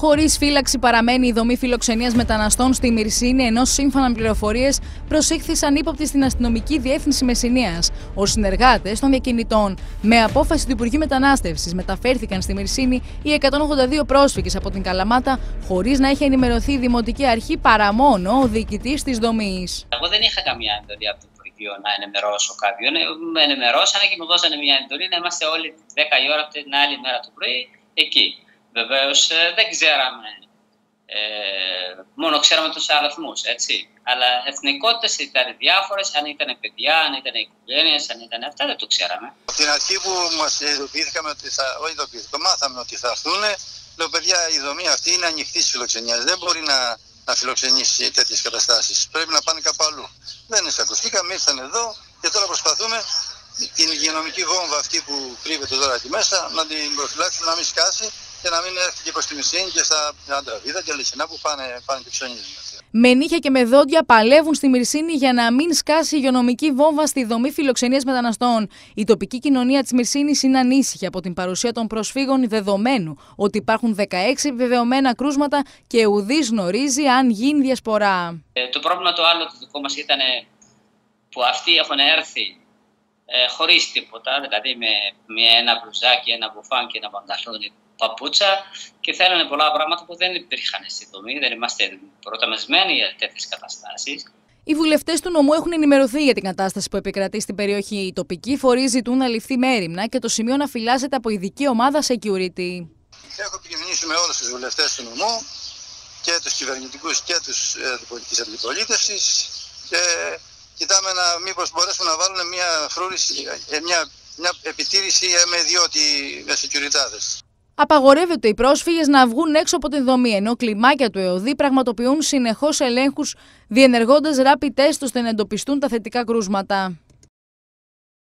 Χωρίς φύλαξη παραμένει η δομή φιλοξενίας μεταναστών στη Μυρσίνη, ενώ σύμφωνα με πληροφορίες προσήχθησαν ύποπτοι στην αστυνομική διεύθυνση Μεσσηνίας. Ω συνεργάτες των διακινητών, με απόφαση του Υπουργείου Μετανάστευσης, μεταφέρθηκαν στη Μυρσίνη οι 182 πρόσφυγες από την Καλαμάτα, χωρίς να έχει ενημερωθεί η Δημοτική Αρχή παρά μόνο ο διοικητής της δομής. Εγώ δεν είχα καμία εντολή από το Υπουργείο να ενημερώσω κάποιον. Ε, με ενημερώσανε και μου δώσανε μια εντολή να είμαστε όλοι 10 η ώρα από την άλλη μέρα το πρωί εκεί. Βεβαίως ε, δεν ξέραμε. Ε, μόνο ξέραμε τους αριθμούς, έτσι. Αλλά εθνικότητες ήταν διάφορες, αν ήταν παιδιά, αν ήταν οικογένειες, αν ήταν αυτά, δεν το ξέραμε. Από την αρχή που μας ειδοποιήθηκαμε ότι θα. Όχι ειδοποιήθηκαμε, μάθαμε ότι θα έρθουν. Λέω, παιδιά, η δομή αυτή είναι ανοιχτής τη φιλοξενίας. Δεν μπορεί να, να φιλοξενήσει τέτοιες καταστάσεις. Πρέπει να πάνε κάπου αλλού. Δεν εισακουστήκαμε, ήρθαν εδώ και τώρα προσπαθούμε την υγειονομική βόμβα αυτή που κρύβεται τώρα εκεί μέσα να την προφυλάξουμε να μην σκάσει και να μην έρθει και προς τη Μυσίνη και στα Αντραβίδα και Λυσινά που πάνε, πάνε και ψωνίζουν. Με νύχια και με δόντια παλεύουν στη Μυρσίνη για να μην σκάσει η υγειονομική βόμβα στη δομή φιλοξενίας μεταναστών. Η τοπική κοινωνία της Μυρσίνης είναι ανήσυχη από την παρουσία των προσφύγων, δεδομένου ότι υπάρχουν 16 επιβεβαιωμένα κρούσματα και ουδής γνωρίζει αν γίνει διασπορά. Ε, το πρόβλημα το άλλο το δικό μας ήταν που αυτοί έχουν έρθει ε, χωρίς τίποτα, δηλαδή με, με ένα μπλουζάκι, ένα μπουφάν και ένα πανταλόνι παπούτσα και θέλανε πολλά πράγματα που δεν υπήρχαν στη δομή. Δεν είμαστε προταμεσμένοι για τέτοιες καταστάσεις. Οι βουλευτές του νομού έχουν ενημερωθεί για την κατάσταση που επικρατεί στην περιοχή. Οι τοπικοί φορείς ζητούν να ληφθεί μέρημνα και το σημείο να φυλάζεται από ειδική ομάδα security. Έχω επικοινωνήσει με όλους τους βουλευτές του νομού και τους κυβερνητικούς και τους ε, τη αντιπολίτευσης και κοιτάμε να μήπως μπορέσουμε να βάλουν μια φρούρηση, ε, μια, μια επιτήρηση με ιδιώτη με securityάδες. Απαγορεύεται οι πρόσφυγες να βγουν έξω από τη δομή, ενώ κλιμάκια του ΕΟΔΗ πραγματοποιούν συνεχώς ελέγχους διενεργώντας rapid test ώστε να εντοπιστούν τα θετικά κρούσματα.